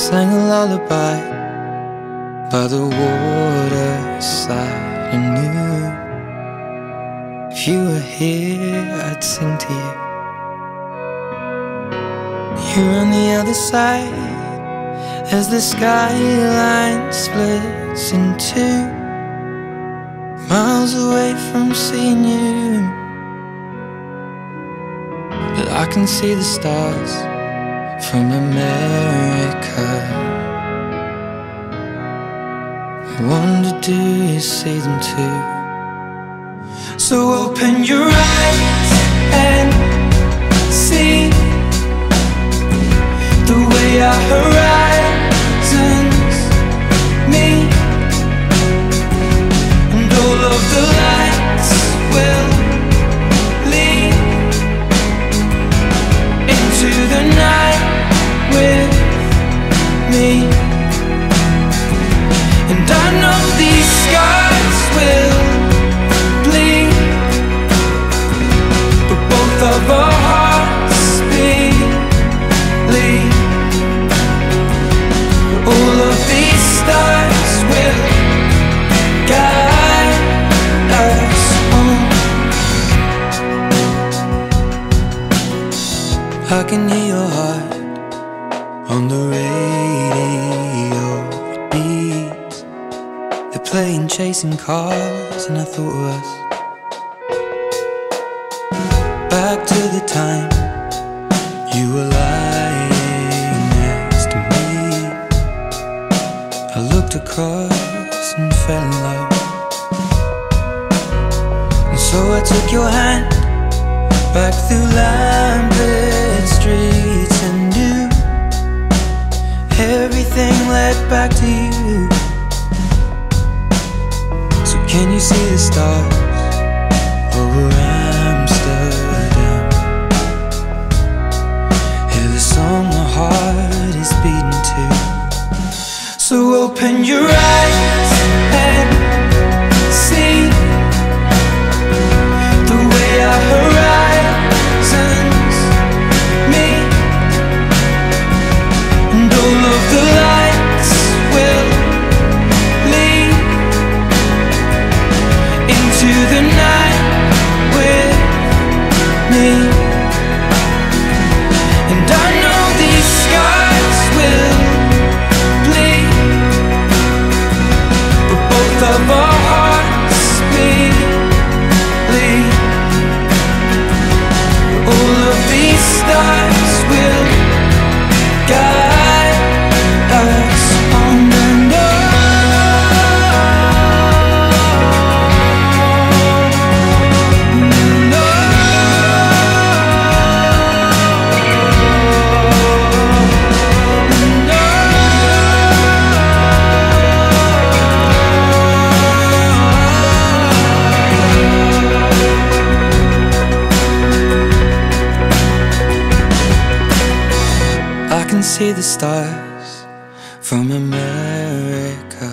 sang a lullaby by the waterside and knew if you were here, I'd sing to you. You're on the other side as the skyline splits in two, miles away from seeing you. But I can see the stars from America. I wonder, do you see them too? So open your eyes and see the way I horizons me. And I know these scars will bleed, but both of our hearts believe. All of these stars will guide us home. I can hear your heart on the radio. It beats. They're playing chasing cars, and I thought of us. Back to the time you were lying next to me. I looked across and fell in love. And so I took your hand back through lamplit led back to you. So can you see the stars over Amsterdam? Hear the song my heart is beating to. So open your eyes but see the stars from America.